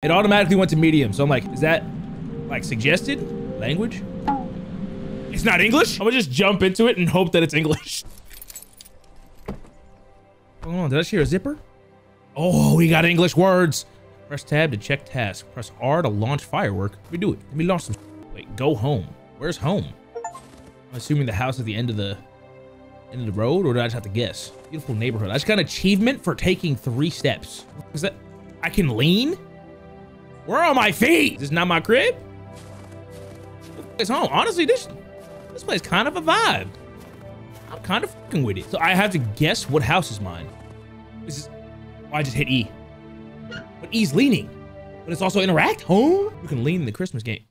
It automatically went to medium. So I'm like, is that like suggested language? It's not English? I'm gonna just jump into it and hope that it's English. Hold on, did I hear a zipper? Oh, we got English words. Press tab to check task. Press R to launch firework. Let me do it. Let me launch some. Wait, go home. Where's home? I'm assuming the house at the end of the end of the road, or do I just have to guess? Beautiful neighborhood. I just got an achievement for taking three steps. Is that? I can lean? Where are my feet? This Is not my crib? It's home. Honestly, this this place kind of a vibe. I'm kind of fucking with it. So I have to guess what house is mine. This is. Oh, I just hit E. But E's leaning. But it's also interact. Home. You can lean in the Christmas game.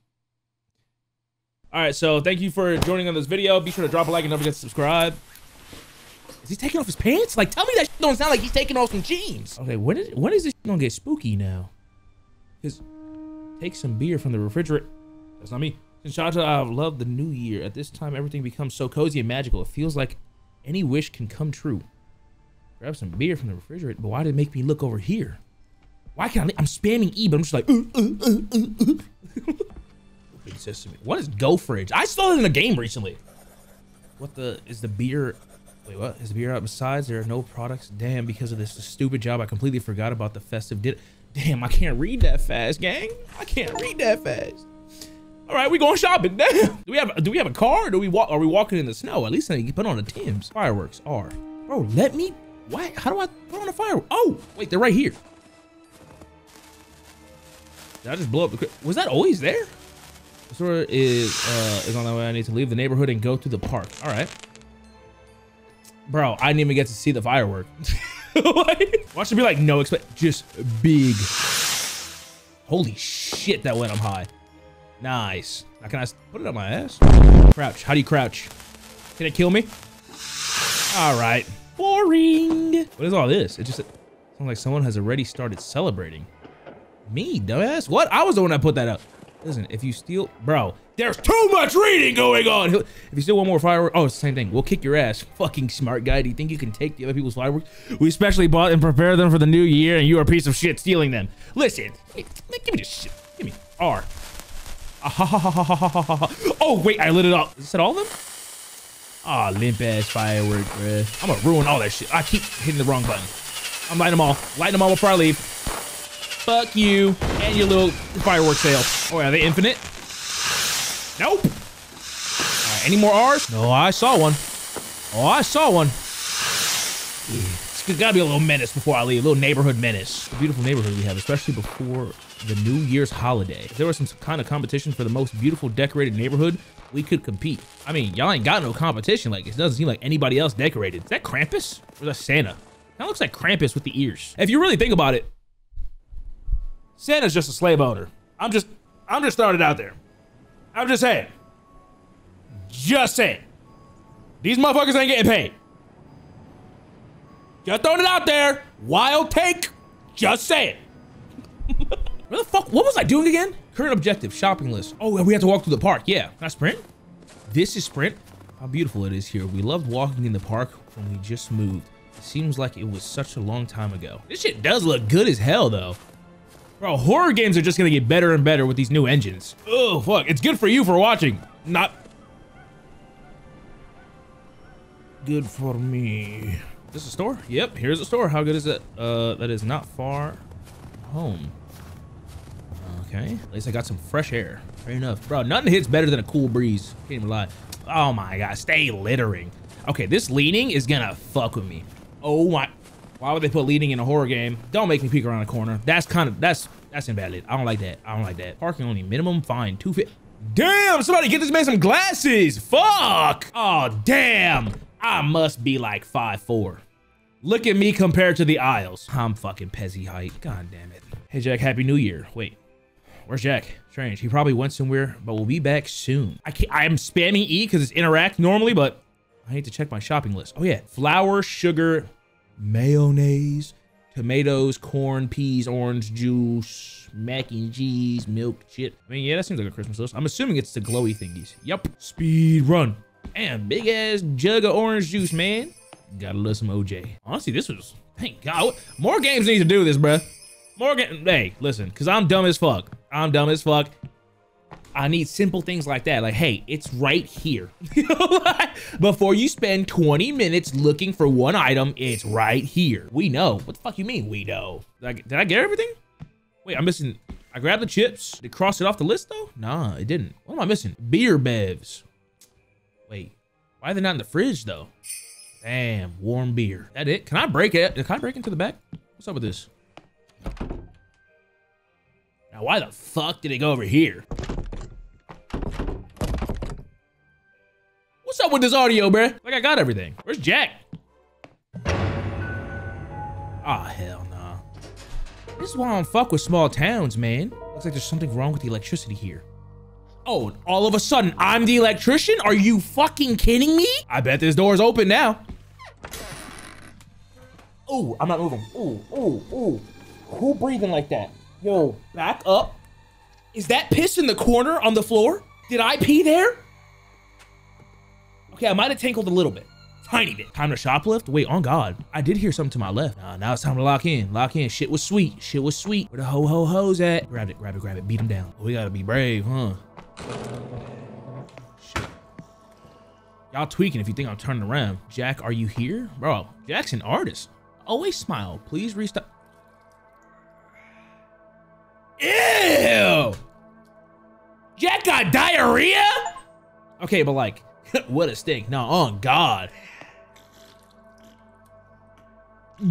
All right, so thank you for joining on this video. Be sure to drop a like and don't forget to subscribe. Is he taking off his pants? Like, tell me that don't sound like he's taking off some jeans. Okay, when is when is this gonna get spooky now? Because take some beer from the refrigerator. That's not me. Since I love the new year. At this time, everything becomes so cozy and magical. It feels like any wish can come true. Grab some beer from the refrigerator. But why did it make me look over here? Why can't I? I'm spamming E, but I'm just like. Uh, uh, uh. What is Go Fridge? I saw it in a game recently. What the is the beer? Wait, what is the beer out? Besides, there are no products. Damn, because of this stupid job, I completely forgot about the festive. Did damn, I can't read that fast, gang. I can't read that fast. All right, we going shopping. Damn. Do we have do we have a car? Or do we walk? Are we walking in the snow? At least I can put on a Timbs. Fireworks are. Bro, let me. What? How do I put on a firework? Oh, wait, they're right here. Did I just blow up the? Was that always there? The store is uh, is on the way. I need to leave the neighborhood and go to the park. All right. Bro, I didn't even get to see the firework. Watch it be like no expect, just big. Holy shit, that went up high. Nice. Now can I put it on my ass? Crouch. How do you crouch? Can it kill me? All right. Boring. What is all this? It just sounds like someone has already started celebrating. Me, dumbass. What? I was the one that put that up. Listen, if you steal, bro, there's too much reading going on. If you steal one more firework, oh, it's the same thing. We'll kick your ass. Fucking smart guy. Do you think you can take the other people's fireworks? We specially bought and prepared them for the new year, and you are a piece of shit stealing them. Listen, hey, give me this shit. Give me R. Oh, wait, I lit it up. Is that all of them? Ah, oh, limp ass firework, bruh. I'm gonna ruin all that shit. I keep hitting the wrong button. I'm lighting them all. Lighting them all before I leave. Fuck you and your little fireworks sale. Oh, are they infinite? Nope. All right, any more R's? No, I saw one. Oh, I saw one. It's gotta be a little menace before I leave. A little neighborhood menace. A beautiful neighborhood we have, especially before the New Year's holiday. If there was some kind of competition for the most beautiful decorated neighborhood, we could compete. I mean, y'all ain't got no competition. Like, it doesn't seem like anybody else decorated. Is that Krampus? Or is that Santa? That looks like Krampus with the ears. If you really think about it, Santa's just a slave owner. I'm just, I'm just throwing it out there. I'm just saying. Just saying. These motherfuckers ain't getting paid. Just throwing it out there. Wild take. Just saying. What the fuck? What was I doing again? Current objective, shopping list. Oh, we have to walk through the park. Yeah. Can I sprint? This is sprint. How beautiful it is here. We loved walking in the park when we just moved. It seems like it was such a long time ago. This shit does look good as hell, though. Bro, horror games are just gonna get better and better with these new engines. Oh, fuck. It's good for you for watching. Not good for me. This is a store? Yep, here's a store. How good is it? Uh, that is not far home. Okay, at least I got some fresh air. Fair enough. Bro, nothing hits better than a cool breeze. Can't even lie. Oh my god, stay littering. Okay, this leaning is gonna fuck with me. Oh my. Why would they put leading in a horror game? Don't make me peek around a corner. That's kind of, that's, that's invalid. I don't like that. I don't like that. Parking only minimum fine. Two fit. Damn, somebody get this man some glasses. Fuck. Oh, damn. I must be like five four. Look at me compared to the aisles. I'm fucking Pezzy height. God damn it. Hey, Jack, Happy New Year. Wait, Where's Jack? Strange. He probably went somewhere, but we'll be back soon. I can't, I'm spamming E because it's interact normally, but I need to check my shopping list. Oh yeah, flour, sugar, mayonnaise, tomatoes, corn, peas, orange juice, mac and cheese, milk, shit. I mean, yeah, that seems like a Christmas list. I'm assuming it's the glowy thingies. Yep. Speed run. Damn, big ass jug of orange juice, man. Gotta love some OJ. Honestly, this was, thank God. More games need to do this, bruh. Morgan, hey, listen, because I'm dumb as fuck. I'm dumb as fuck. I need simple things like that. Like, hey, it's right here. Before you spend 20 minutes looking for one item, it's right here. We know. What the fuck you mean we know? Did I, did I get everything? Wait, I'm missing. I grabbed the chips. Did cross it off the list though? Nah, it didn't. What am I missing? Beer bevs. Wait, why are they not in the fridge though? Damn, warm beer. That it? Can I break it? Can I break into the back? What's up with this? Now, why the fuck did it go over here? What's up with this audio, bruh? Like I got everything. Where's Jack? Ah, oh, hell nah. This is why I don't fuck with small towns, man. Looks like there's something wrong with the electricity here. Oh, all of a sudden, I'm the electrician? Are you fucking kidding me? I bet this door's open now. Oh, I'm not moving. Oh, oh, oh. Who breathing like that? Yo, back up. Is that piss in the corner on the floor? Did I pee there? Okay, I might have tangled a little bit. Tiny bit. Time to shoplift? Wait, on God. I did hear something to my left. Now it's time to lock in. Lock in. Shit was sweet. Shit was sweet. Where the ho ho ho's at? Grab it, grab it, grab it. Beat him down. We gotta be brave, huh? Y'all tweaking if you think I'm turning around. Jack, are you here? Bro, Jack's an artist. Always smile. Please restart. Ew! Jack got diarrhea? Okay, but like, what a stink. No, oh God.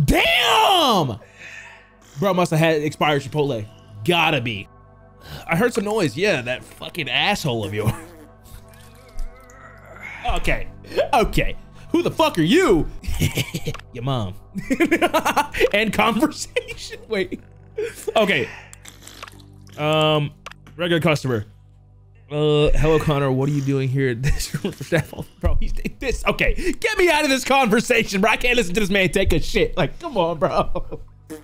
Damn! Bro must have had expired Chipotle. Gotta be. I heard some noise. Yeah, that fucking asshole of yours. okay. Okay. Who the fuck are you? Your mom. and conversation. Wait. Okay. Um, regular customer. Uh, hello, Connor. What are you doing here at this room for staff? Bro, he's this. Okay, get me out of this conversation, bro. I can't listen to this man take a shit. Like, come on, bro.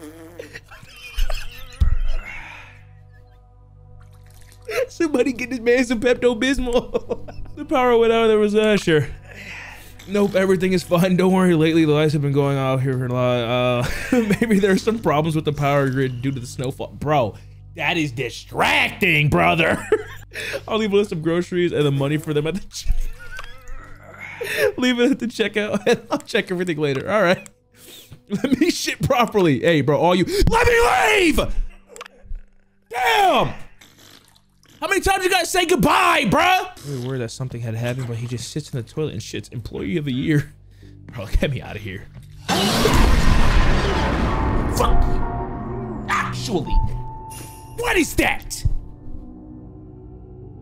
Somebody get this man some Pepto Bismol. the power went out. There was Usher. Nope, everything is fine. Don't worry. Lately, the lights have been going out here a lot. Uh, maybe there's some problems with the power grid due to the snowfall. Bro, that is distracting, brother. I'll leave a list of groceries and the money for them at the Leave it at the checkout and I'll check everything later. All right. Let me shit properly. Hey, bro, all you. Let me leave! Damn! How many times you guys say goodbye, bruh? We were worried that something had happened, but he just sits in the toilet and shits. Employee of the year. Bro, get me out of here. Fuck! Actually, what is that?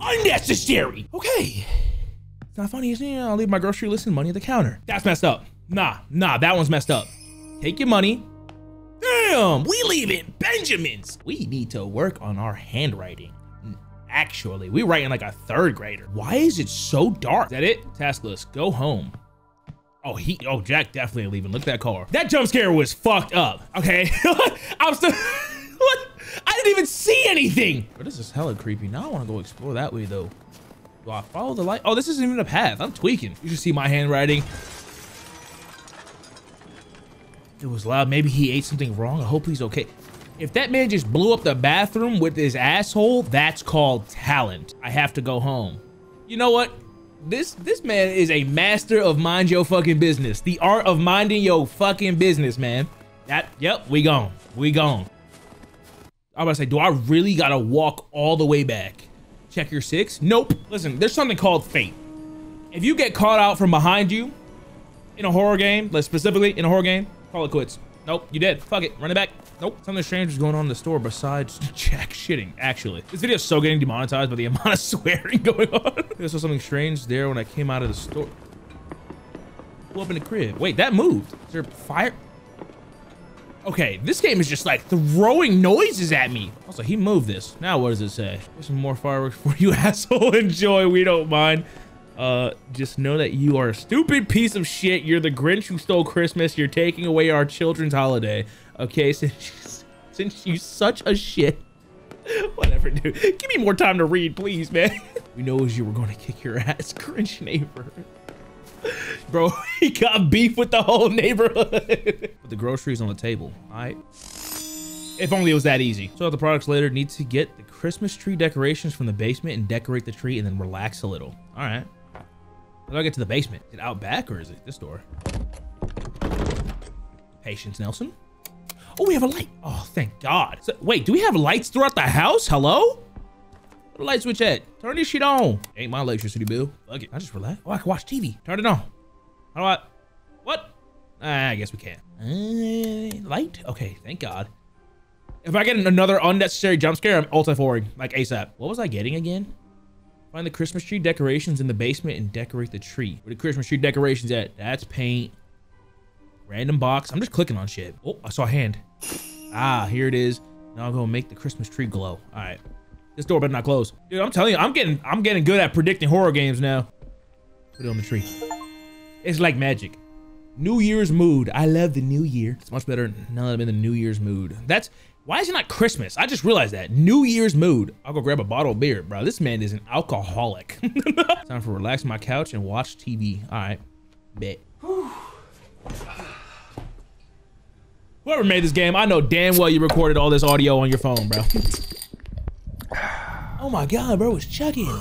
Unnecessary. Okay. It's not funny, isn't it? I'll leave my grocery list and money at the counter. That's messed up. Nah, nah, that one's messed up. Take your money. Damn, we leaving Benjamins. We need to work on our handwriting. Hmm, actually, we writing like a third grader. Why is it so dark? Is that it? Task list, go home. Oh, he, oh, Jack definitely leaving. Look at that car. That jump scare was fucked up. Okay, I'm still, what? I didn't even see anything. But this is hella creepy. Now I want to go explore that way though. Do I follow the light? Oh, this isn't even a path. I'm tweaking. You should see my handwriting. It was loud. Maybe he ate something wrong. I hope he's okay. If that man just blew up the bathroom with his asshole, that's called talent. I have to go home. You know what? This this man is a master of mind your fucking business. The art of minding your fucking business, man. That, yep, we gone. We gone. I'm about to say, do I really gotta walk all the way back? Check your six? Nope. Listen, there's something called fate. If you get caught out from behind you in a horror game, like specifically in a horror game, call it quits. Nope, you did. Fuck it. Run it back. Nope. Something strange is going on in the store besides Jack shitting, actually. This video is so getting demonetized by the amount of swearing going on. I saw something strange there when I came out of the store. Pull up in the crib. Wait, that moved. Is there fire? Okay, this game is just like throwing noises at me. Also, he moved this. Now what does it say? There's some more fireworks for you, asshole. Enjoy. We don't mind. Uh, just know that you are a stupid piece of shit. You're the Grinch who stole Christmas. You're taking away our children's holiday. Okay, since, since you such a shit. Whatever, dude. Give me more time to read, please, man. we know as you were going to kick your ass, Grinch neighbor. Bro, he got beef with the whole neighborhood. Put the groceries on the table, all right? If only it was that easy. So the products later need to get the Christmas tree decorations from the basement and decorate the tree and then relax a little. All right. How do I get to the basement? Is it out back or is it this door? Patience, Nelson. Oh, we have a light. Oh, thank God. So, wait, do we have lights throughout the house? Hello? The light switch at? Turn this shit on. Ain't my electricity bill. Fuck it. I just relax. Oh, I can watch TV. Turn it on. How do I? What? Ah, I guess we can. Uh, light? Okay, thank God. If I get another unnecessary jump scare, I'm ulti-forwarding, like ASAP. What was I getting again? Find the Christmas tree decorations in the basement and decorate the tree. Where the Christmas tree decorations at? That's paint. Random box. I'm just clicking on shit. Oh, I saw a hand. Ah, here it is. Now I'm gonna make the Christmas tree glow. All right. This door better not close. Dude, I'm telling you, I'm getting I'm getting good at predicting horror games now. Put it on the tree. It's like magic. New Year's mood. I love the new year. It's much better now that I'm in the New Year's mood. That's why is it not Christmas? I just realized that. New Year's mood. I'll go grab a bottle of beer. Bro, this man is an alcoholic. Time for relax my couch and watch TV. All right. Bet. Whoever made this game, I know damn well you recorded all this audio on your phone, bro. Oh my god, bro, it's chugging.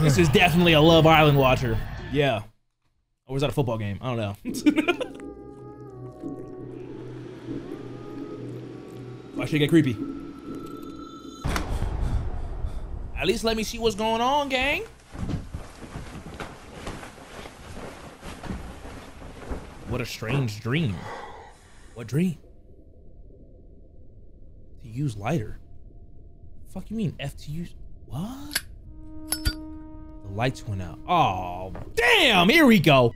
This is definitely a Love Island watcher. Yeah. Or was that a football game? I don't know. Why should it get creepy? At least let me see what's going on, gang. What a strange dream. What dream? To use lighter. Fuck you mean F to use? What? The lights went out. Oh, damn! Here we go.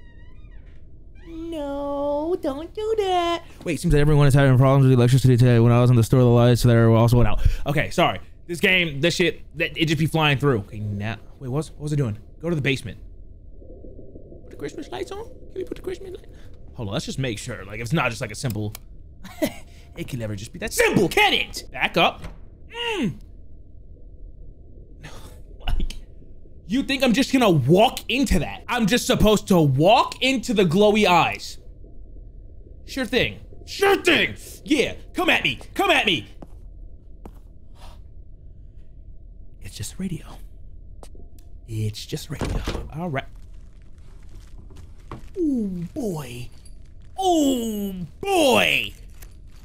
No, don't do that. Wait, seems like everyone is having problems with electricity today. When I was in the store, the lights there also went out. Okay, sorry. This game, this shit, that it just be flying through. Okay, now, wait, what's what was it doing? Go to the basement. Put the Christmas lights on. Can we put the Christmas lights? Hold on, let's just make sure. Like, it's not just like a simple. it can never just be that simple, can it? Back up. Mm. like, you think I'm just gonna walk into that? I'm just supposed to walk into the glowy eyes. Sure thing. Sure thing. Yeah, come at me. Come at me. It's just radio. It's just radio. All right. Oh boy. Oh boy.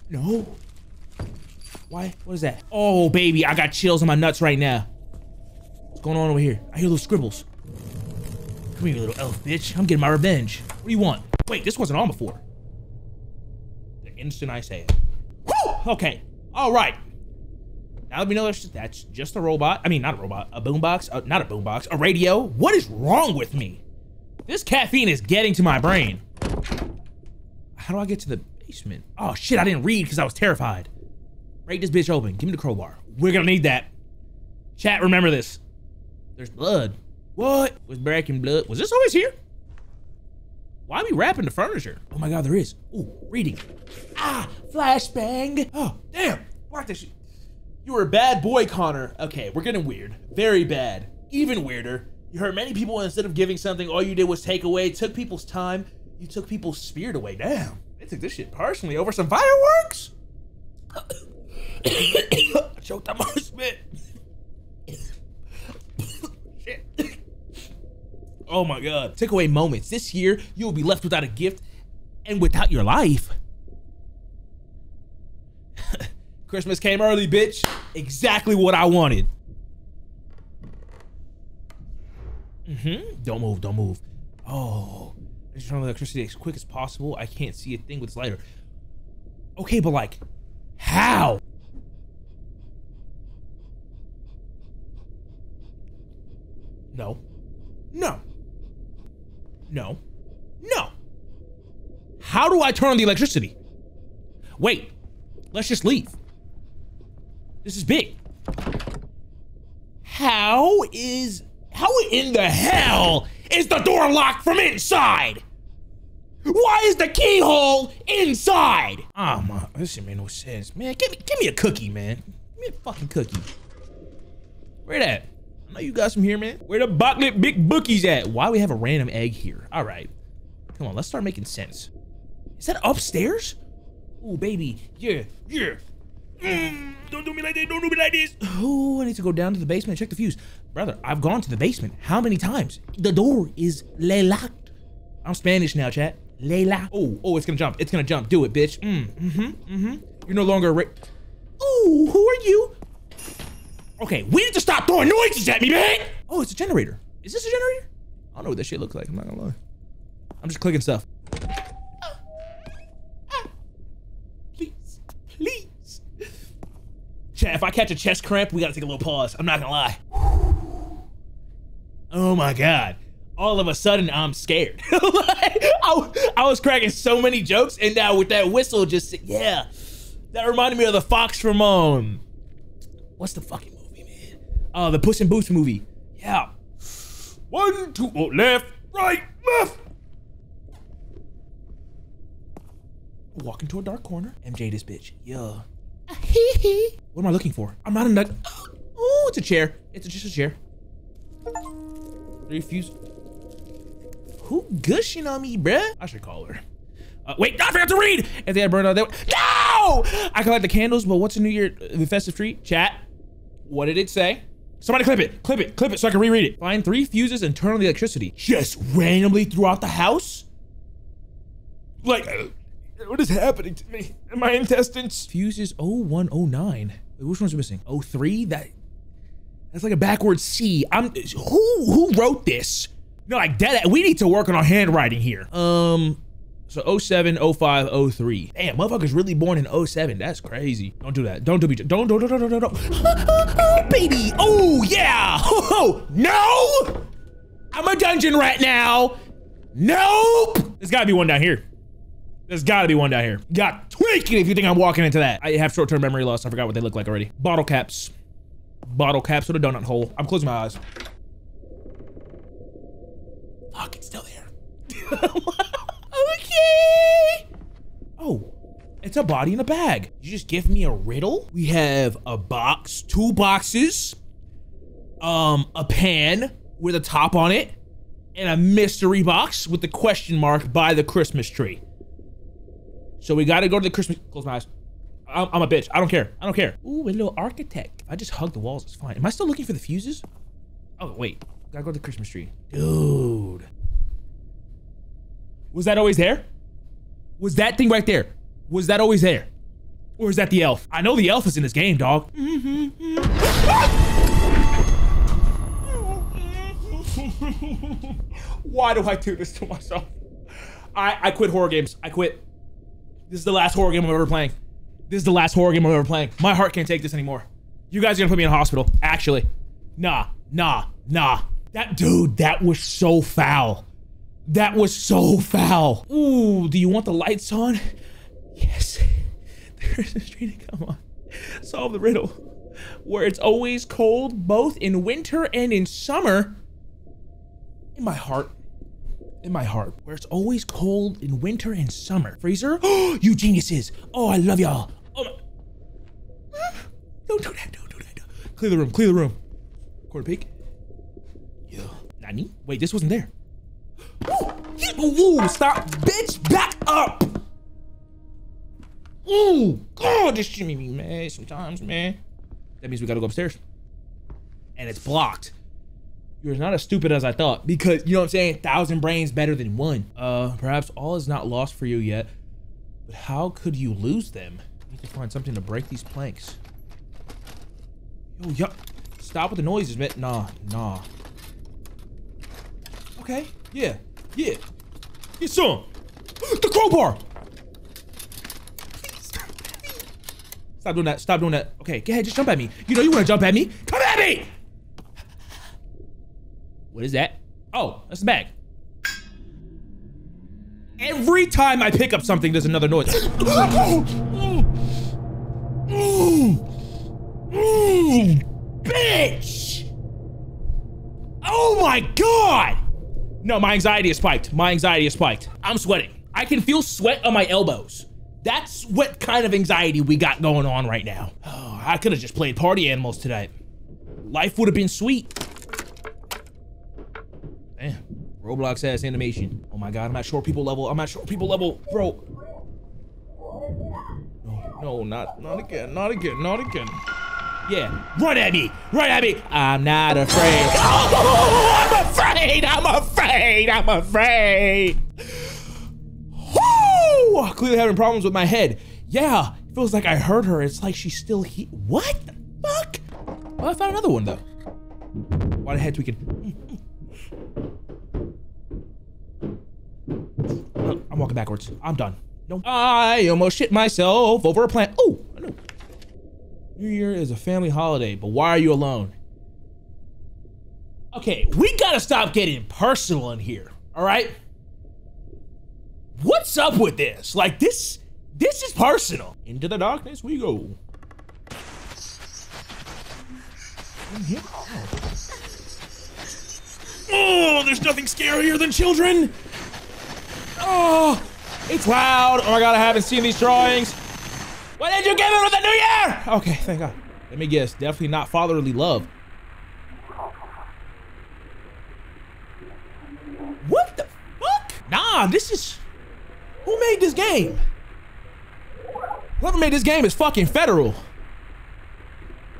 No. Why? What is that? Oh baby, I got chills on my nuts right now. What's going on over here? I hear those scribbles. Come here, little elf bitch. I'm getting my revenge. What do you want? Wait, this wasn't on before. The instant I say it. Whew! Okay. All right. Now that we know that's just, that's just a robot. I mean, not a robot. A boombox. Uh, not a boombox. A radio. What is wrong with me? This caffeine is getting to my brain. How do I get to the basement? Oh shit, I didn't read because I was terrified. Break this bitch open. Give me the crowbar. We're gonna need that. Chat, remember this. There's blood. What? Was breaking blood? Was this always here? Why are we wrapping the furniture? Oh my god, there is. Ooh, reading. Ah, flashbang. Oh, damn. Block this shit. You were a bad boy, Connor. Okay, we're getting weird. Very bad. Even weirder. You hurt many people instead of giving something, all you did was take away, took people's time. You took people's spirit away. Damn. They took this shit personally over some fireworks? I choked on my spit. Oh my god. Took away moments. This year, you will be left without a gift and without your life. Christmas came early, bitch. Exactly what I wanted. Mm-hmm. Don't move, don't move. Oh. I just turn on electricity as quick as possible. I can't see a thing with this lighter. Okay, but like, how? No. No. No. No. How do I turn on the electricity? Wait. Let's just leave. This is big. How is how in the hell is the door locked from inside? Why is the keyhole inside? Ah, oh my, this shit made no sense, man. Give me, give me a cookie, man. Give me a fucking cookie. Where that? I know you got some here, man. Where the bucket big bookies at? Why we have a random egg here? All right, come on, let's start making sense. Is that upstairs? Oh, baby. Yeah, yeah. Mm, don't do me like that. Don't do me like this. Oh, I need to go down to the basement and check the fuse. Brother, I've gone to the basement. How many times? The door is le locked. I'm Spanish now, chat. Layla. Oh, oh, it's gonna jump. It's gonna jump. Do it, bitch. Mm, mm-hmm, mm-hmm. You're no longer a Ooh, who are you? Okay, we need to stop throwing noises at me, man! Oh, it's a generator. Is this a generator? I don't know what that shit looks like. I'm not gonna lie. I'm just clicking stuff. Please, please. Chat, if I catch a chest cramp, we gotta take a little pause. I'm not gonna lie. Oh my god. All of a sudden, I'm scared. I, I was cracking so many jokes, and now with that whistle, just yeah, that reminded me of the Fox from um, what's the fucking? Uh, the Puss in Boots movie. Yeah. One, two, oh, left, right, left. Walk into a dark corner. MJ this bitch. Yeah. what am I looking for? I'm not in that. Oh, it's a chair. It's just a chair. Refuse. Who gushing on me, bruh? I should call her. Uh, wait, I forgot to read. If they had burned out, they would. No! I collect the candles, but what's a New Year, the festive tree? Chat. What did it say? Somebody clip it, clip it, clip it so I can reread it. Find three fuses and turn on the electricity. Just randomly throughout the house? Like, uh, what is happening to me? In my intestines? Fuses 0109. Wait, which one's missing? 03? That, that's like a backwards C. I'm, who, who wrote this? No, like dead. We need to work on our handwriting here. Um, so 07, 05, 03. Damn, motherfucker's really born in 07. That's crazy. Don't do that. Don't do me. Don't, don't, don't, don't, don't, don't. Baby. Oh, yeah. Oh, no. I'm a dungeon rat now. Nope. There's gotta be one down here. There's gotta be one down here. Got tweaking if you think I'm walking into that. I have short-term memory loss. I forgot what they look like already. Bottle caps. Bottle caps with a donut hole. I'm closing my eyes. Fuck, it's still there. Oh, it's a body in a bag. You just give me a riddle? We have a box, two boxes, um, a pan with a top on it, and a mystery box with the question mark by the Christmas tree. So we gotta go to the Christmas. Close my eyes. I'm, I'm, a bitch. I don't care. I don't care. Ooh, a little architect. I just hug the walls. It's fine. Am I still looking for the fuses? Oh, wait. Gotta go to the Christmas tree. Dude. Was that always there? Was that thing right there? Was that always there? Or is that the elf? I know the elf is in this game, dog. Why do I do this to myself? I, I quit horror games. I quit. This is the last horror game I'm ever playing. This is the last horror game I'm ever playing. My heart can't take this anymore. You guys are gonna put me in a hospital. Actually. Nah, nah, nah. That dude, that was so foul. That was so foul. Ooh, do you want the lights on? Yes. There's a street. To come on. Solve the riddle. Where it's always cold, both in winter and in summer. In my heart. In my heart. Where it's always cold in winter and summer. Freezer? Oh, you geniuses. Oh, I love y'all. Oh my. Don't do that. Don't do that. Clear the room. Clear the room. Quarter peak. Yeah. Nani? Wait, this wasn't there. Ooh, stop, bitch, back up. Ooh, God, this shit me mad sometimes, man. That means we gotta go upstairs. And it's blocked. You're not as stupid as I thought because, you know what I'm saying? Thousand brains better than one. Uh, perhaps all is not lost for you yet, but how could you lose them? I need to find something to break these planks. Yo, yup. Stop with the noises, man. Nah, nah. Okay, yeah, yeah. Get some. The crowbar. Stop doing that. Stop doing that. Okay, go ahead. Just jump at me. You know you want to jump at me. Come at me. What is that? Oh, that's the bag. Every time I pick up something, there's another noise. Bitch! Oh my god! No, my anxiety is spiked. My anxiety is spiked. I'm sweating. I can feel sweat on my elbows. That's what kind of anxiety we got going on right now. Oh, I could have just played party animals tonight. Life would have been sweet. Damn. Roblox ass animation. Oh my god, I'm at short people level. I'm at short people level, bro. No, not not again, not again, not again. Yeah, run at me, run at me. I'm not afraid. Oh, I'm afraid, I'm afraid, I'm afraid. Woo! Clearly having problems with my head. Yeah, it feels like I heard her. It's like she's still here. What the fuck? Well, I found another one though. Why the head tweaking? I'm walking backwards. I'm done. No. I almost shit myself over a plant. Oh, I know. New Year is a family holiday, but why are you alone? Okay, we gotta stop getting personal in here, all right? What's up with this? Like this, this is personal. Into the darkness we go. Oh, there's nothing scarier than children. Oh, it's loud. Oh my god, I haven't seen these drawings. What did you give me with the new year? Okay, thank God. Let me guess, definitely not fatherly love. What the fuck? Nah, this is... Who made this game? Whoever made this game is fucking federal.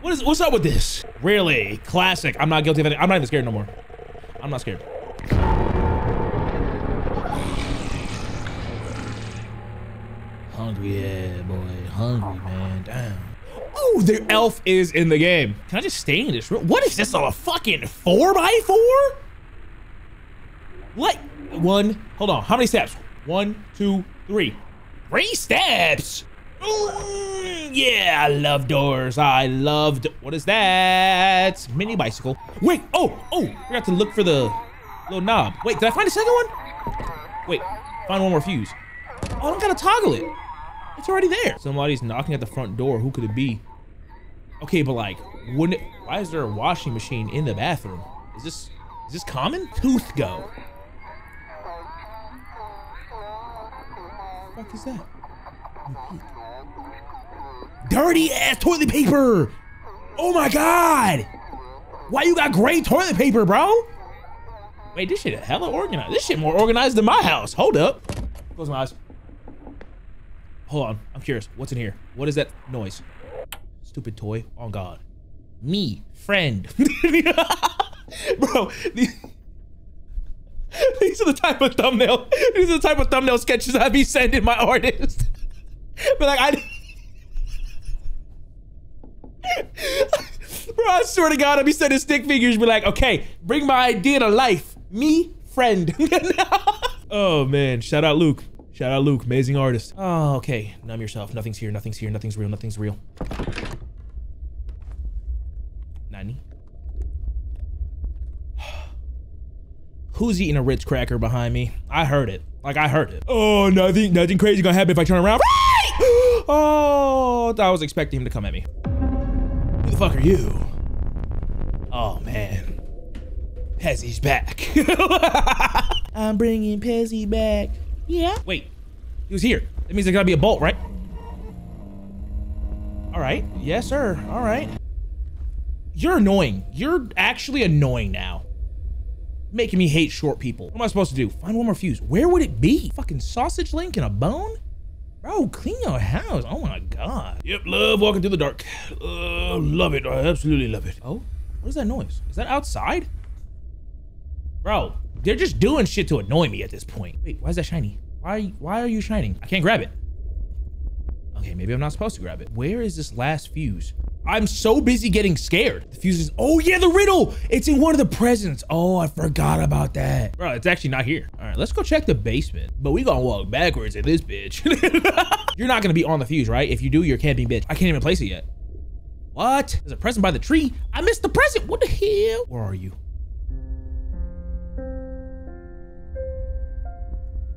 What is, what's up with this? Really? Classic. I'm not guilty of anything. I'm not even scared no more. I'm not scared. Hungry, yeah, boy. Hungry, man. Damn. Oh, the elf is in the game. Can I just stay in this room? What is this, a fucking 4 by 4 What? One. Hold on. How many steps? One, two, three. Three steps? Ooh, yeah, I love doors. I loved. What is that? Mini bicycle. Wait. Oh, oh. I forgot to look for the little knob. Wait, did I find a second one? Wait, find one more fuse. Oh, I don't gotta toggle it. It's already there. Somebody's knocking at the front door. Who could it be? Okay, but like, wouldn't it? Why is there a washing machine in the bathroom? Is this is this common? Tooth go. Fuck is that? Dirty ass toilet paper. Oh my god. Why you got gray toilet paper, bro? Wait, this shit hella organized. This shit more organized than my house. Hold up. Close my eyes. Hold on. I'm curious. What's in here? What is that noise? Stupid toy. Oh god. Me, friend. Bro, these, are the type of thumbnail. These are the type of thumbnail sketches I'd be sending my artist. but like I Bro, I swear to God, I'll be sending stick figures. Be like, okay, bring my idea to life. Me, friend. oh man, shout out Luke. Shout out Luke, amazing artist. Oh, okay. Numb yourself. Nothing's here. Nothing's here. Nothing's real. Nothing's real. Nani? Who's eating a Ritz cracker behind me? I heard it. Like I heard it. Oh, nothing, nothing crazy gonna happen if I turn around. Oh, I was expecting him to come at me. Who the fuck are you? Oh man, Pezzy's back. I'm bringing Pezzy back. Yeah. Wait, he was here. That means there's gotta be a bolt, right? All right. Yes, sir. All right. You're annoying. You're actually annoying now. Making me hate short people. What am I supposed to do? Find one more fuse. Where would it be? Fucking sausage link and a bone? Bro, clean your house. Oh my god. Yep, love walking through the dark. Uh, love it. I absolutely love it. Oh, what is that noise? Is that outside? Bro, they're just doing shit to annoy me at this point. Wait, why is that shiny? Why, why are you shining? I can't grab it. Okay, maybe I'm not supposed to grab it. Where is this last fuse? I'm so busy getting scared. The fuse is, oh yeah, the riddle. It's in one of the presents. Oh, I forgot about that. Bro, it's actually not here. All right, let's go check the basement. But we gonna walk backwards in this bitch. you're not gonna be on the fuse, right? If you do, you're camping bitch. I can't even place it yet. What? There's a present by the tree. I missed the present. What the hell? Where are you?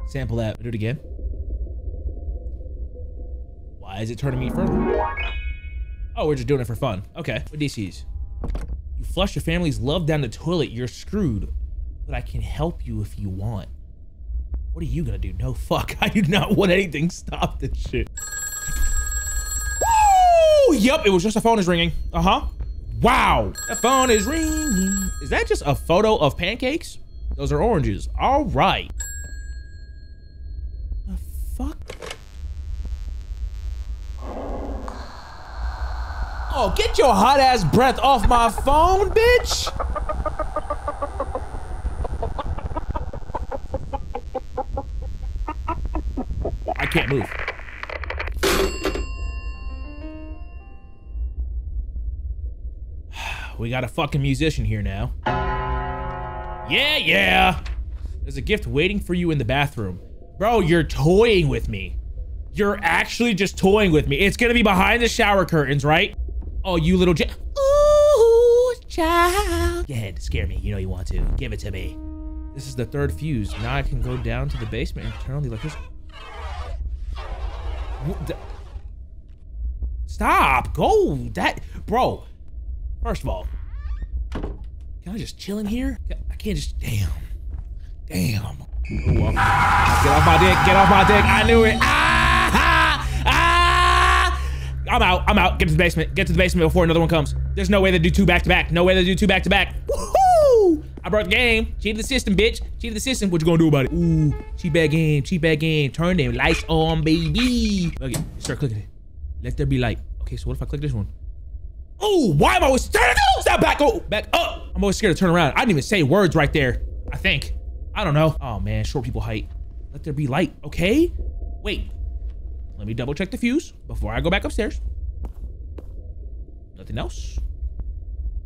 Sample that. Do it again. Why is it turning me further? Oh, we're just doing it for fun. Okay. What DCs? You flush your family's love down the toilet, you're screwed. But I can help you if you want. What are you gonna do? No, fuck. I do not want anything stop this shit. Woo! Yep, it was just a phone is ringing. Uh-huh. Wow. The phone is ringing. Is that just a photo of pancakes? Those are oranges. All right. The fuck? Get your hot ass breath off my phone, bitch. I can't move. We got a fucking musician here now. Yeah, yeah. There's a gift waiting for you in the bathroom. Bro, you're toying with me. You're actually just toying with me. It's gonna be behind the shower curtains, right? Oh, you little j- Ooh, child. Go ahead, scare me. You know you want to. Give it to me. This is the third fuse. Now I can go down to the basement and turn on the electricity. Stop. Go. That, bro. First of all, can I just chill in here? I can't just, damn. Damn. Ooh, I'm- get off my dick. Get off my dick. I knew it. Ah. I'm out. I'm out. Get to the basement. Get to the basement before another one comes. There's no way they do two back to back. No way they do two back to back. Woohoo! I brought the game. Cheated the system, bitch. Cheated the system. What you gonna do about it? Ooh, cheat back game. Cheat back game. Turn them lights on, baby. Okay, start clicking it. Let there be light. Okay, so what if I click this one? Oh, why am I always scared? No, stop back. Oh, back up. I'm always scared to turn around. I didn't even say words right there. I think. I don't know. Oh man, short people height. Let there be light. Okay. Wait. Let me double check the fuse before I go back upstairs. Nothing else.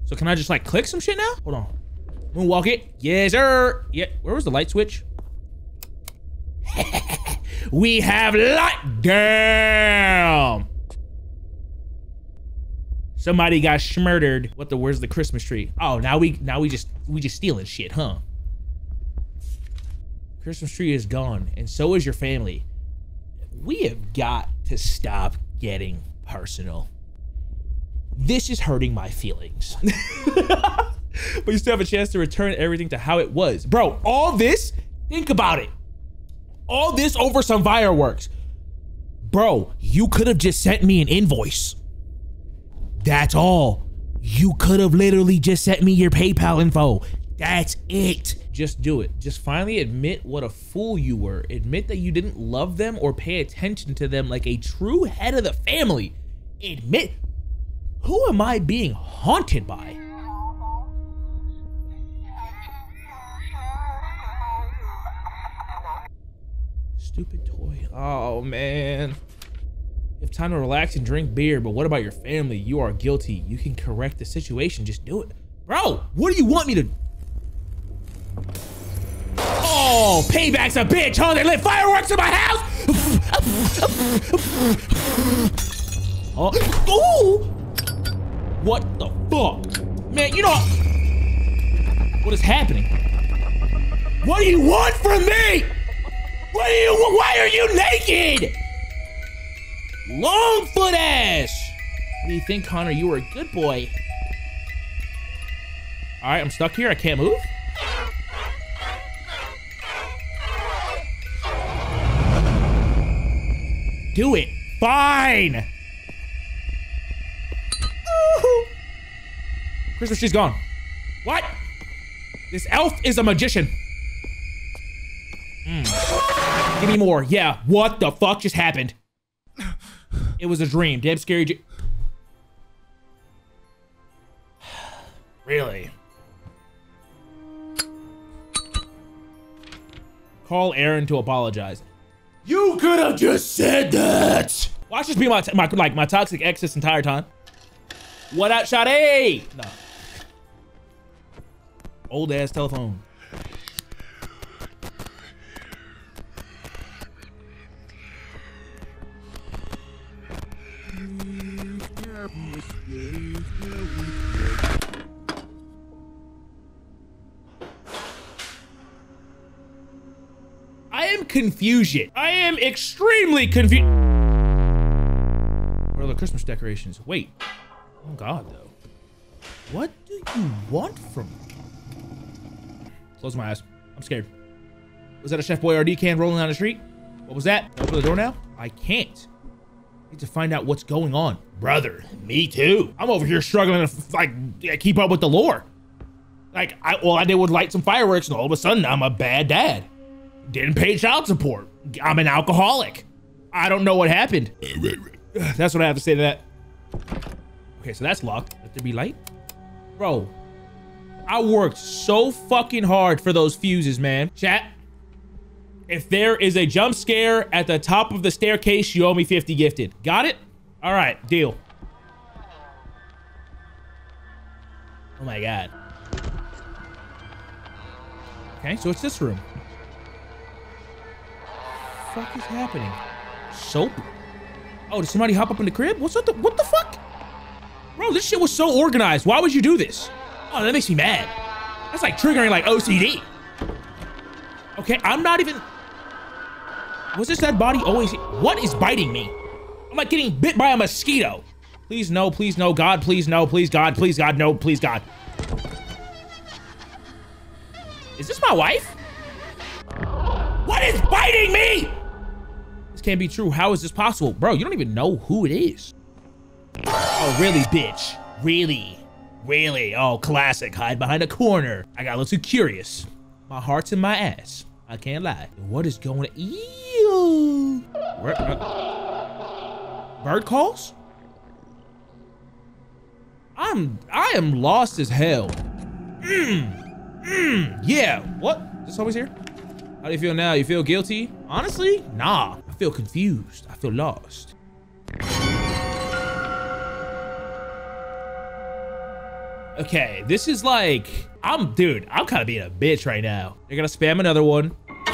So can I just like click some shit now? Hold on. Moonwalk it. Yes, sir. Yeah. Where was the light switch? we have light. Damn. Somebody got schmurdered. What the? Where's the Christmas tree? Oh, now we now we just we just stealing shit, huh? Christmas tree is gone, and so is your family. We have got to stop getting personal. This is hurting my feelings. but you still have a chance to return everything to how it was. Bro, all this, think about it. All this over some fireworks. Bro, you could have just sent me an invoice. That's all. You could have literally just sent me your PayPal info. That's it. Just do it. Just finally admit what a fool you were. Admit that you didn't love them or pay attention to them like a true head of the family. Admit. Who am I being haunted by? Stupid toy. Oh, man. You have time to relax and drink beer, but what about your family? You are guilty. You can correct the situation. Just do it. Bro, what do you want me to... Oh, payback's a bitch, huh? They lit fireworks in my house! oh, ooh! What the fuck? Man, you know... What is happening? What do you want from me? What do you... Why are you naked? Longfoot ass! What do you think, Connor? You were a good boy. Alright, I'm stuck here. I can't move. Do it. Fine. Christmas tree's gone. What? This elf is a magician. Mm. Give me more. Yeah. What the fuck just happened? It was a dream. Dead scary. Really? Call Aaron to apologize. You could have just said that. Watch this be my, my like my toxic ex this entire time. What up, Sade? No. Old ass telephone. Confusion. I am extremely confused. Where are the Christmas decorations? Wait. Oh God, though. What do you want from me? Close my eyes. I'm scared. Was that a Chef Boyardee can rolling down the street? What was that? Open the door now? I can't. I Need to find out what's going on. Brother, me too. I'm over here struggling to like keep up with the lore. Like, I, all I did was light some fireworks and all of a sudden I'm a bad dad. Didn't pay child support. I'm an alcoholic. I don't know what happened. That's what I have to say to that. Okay, so that's locked. Let there be light. Bro, I worked so fucking hard for those fuses, man. Chat, if there is a jump scare at the top of the staircase, you owe me 50 gifted. Got it? All right, deal. Oh my god. Okay, so it's this room. What the fuck is happening? Soap? Oh, did somebody hop up in the crib? What's up? The, what the fuck? Bro, this shit was so organized. Why would you do this? Oh, that makes me mad. That's like triggering like OCD. Okay, I'm not even... Was this dead body always... What is biting me? I'm like getting bit by a mosquito. Please no, please no, God, please no, please God, please God, no, please God. Is this my wife? What is biting me? Can't be true. How is this possible? Bro, you don't even know who it is. Oh, really, bitch? Really? Really? Oh, classic. Hide behind a corner. I got a little too curious. My heart's in my ass. I can't lie. What is going on? Ew. Uh, bird calls? I'm I am lost as hell. Mmm. Mmm. Yeah. What? Is this always here? How do you feel now? You feel guilty? Honestly, nah. I feel confused. I feel lost. Okay, this is like, I'm, dude, I'm kind of being a bitch right now. They're gonna spam another one.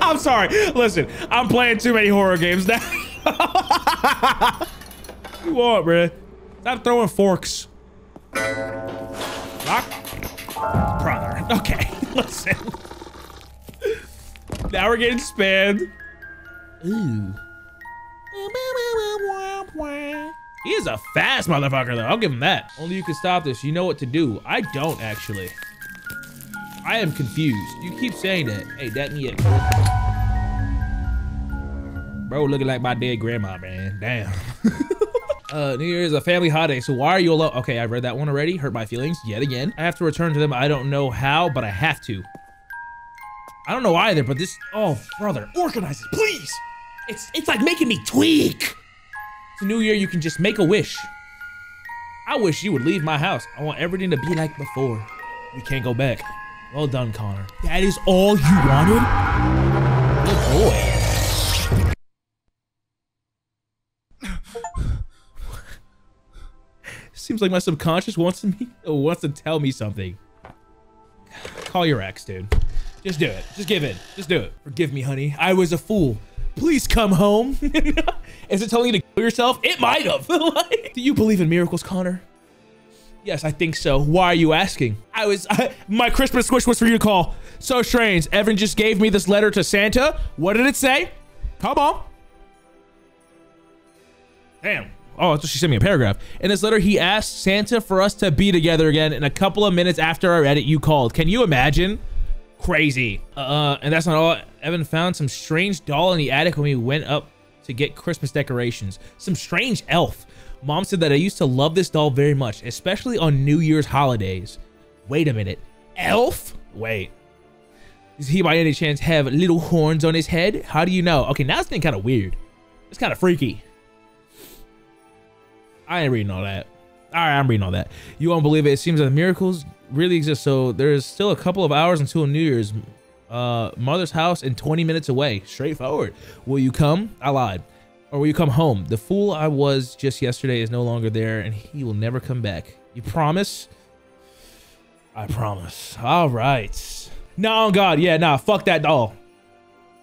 I'm sorry. Listen, I'm playing too many horror games now. you want, bruh? Stop throwing forks. Lock. Brother. Okay, listen. now we're getting spammed. Ooh. He is a fast motherfucker, though. I'll give him that. Only you can stop this. You know what to do. I don't, actually. I am confused. You keep saying that. Hey, that me. Bro, looking like my dead grandma, man. Damn. uh, New Year's is a family holiday, so why are you alone? Okay, I read that one already. Hurt my feelings yet again. I have to return to them. I don't know how, but I have to. I don't know either, but this... Oh, brother. Organize it, please. It's, it's like making me tweak. It's a new year, you can just make a wish. I wish you would leave my house. I want everything to be like before. We can't go back. Well done, Connor. That is all you wanted? Good Seems like my subconscious wants me wants to tell me something. Call your ex, dude. Just do it. Just give in. Just do it. Forgive me, honey. I was a fool. Please come home. Is it telling you to kill yourself? It might have. Do you believe in miracles, Connor? Yes, I think so. Why are you asking? I was, I, my Christmas wish was for you to call. So strange. Evan just gave me this letter to Santa. What did it say? Come on. Damn. Oh, she sent me a paragraph. In this letter, he asked Santa for us to be together again. And a couple of minutes after our edit, you called. Can you imagine? Crazy. Uh, and that's not all. Evan found some strange doll in the attic when we went up to get Christmas decorations. Some strange elf. Mom said that I used to love this doll very much, especially on New Year's holidays. Wait a minute. Elf? Wait. Does he by any chance have little horns on his head? How do you know? Okay, now it's getting kind of weird. It's kind of freaky. I ain't reading all that. All right, I'm reading all that. You won't believe it. It seems that miracles really exist. So there's still a couple of hours until New Year's. Uh, mother's house and 20 minutes away. Straightforward. Will you come? I lied. Or will you come home? The fool I was just yesterday is no longer there and he will never come back. You promise? I promise. All right. No, God. Yeah, nah. Fuck that doll.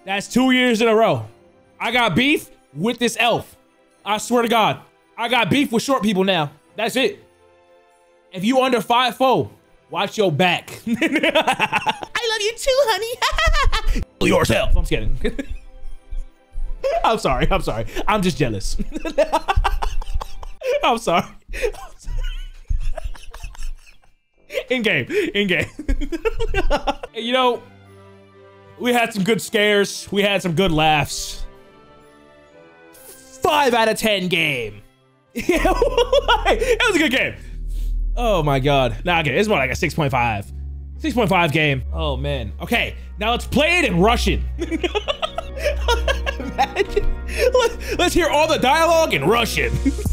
That's two years in a row. I got beef with this elf. I swear to God. I got beef with short people now. That's it. If you under five four, watch your back. I love you too, honey. yourself. I'm just kidding. I'm sorry. I'm sorry. I'm just jealous. I'm sorry. in game. In game. you know, we had some good scares. We had some good laughs. Five out of ten game. Yeah, it was a good game. Oh my god. Nah, okay, it's more like a 6.5. 6.5 game. Oh man. Okay, now let's play it in Russian. Imagine. Let's hear all the dialogue in Russian.